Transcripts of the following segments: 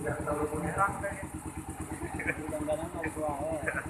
sudah terlalu wae. Ketemu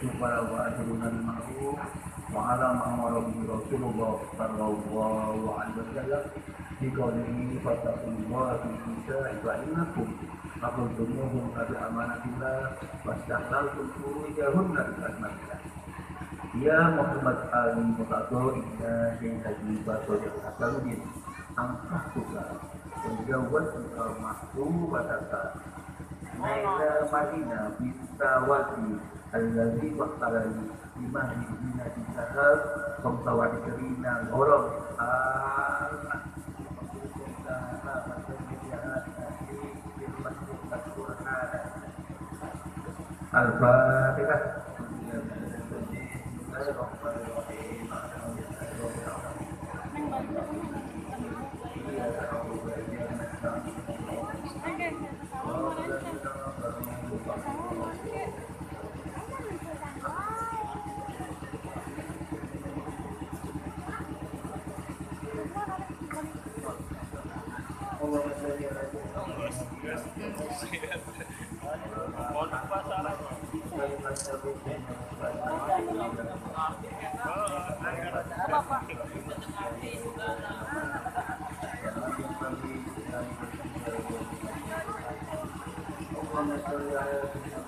يكتب له أجرنا المعروف وعلى ما أمر به رسول الله صلى الله عليه وسلم في قوله فاتقوا الله في النساء فإنكم أخذتموهم بأمانة الله واستحللتم فروجهن بأسماء الله Ya Muhammad al-Muqaddo Inna Syekh Baso yang Asaludin Angkah Tuka Penjawat Al-Mahdu Watata Naila Madinah Bisa Wati Al-Lazi Waktalani Imah Dina Disahab Komtawati Kerina Gorong Allah Al-Fatihah Allahumma ಮಾಡ್ತಾರೆ ಯಾವ್ಯಾವ ರೇತಿ?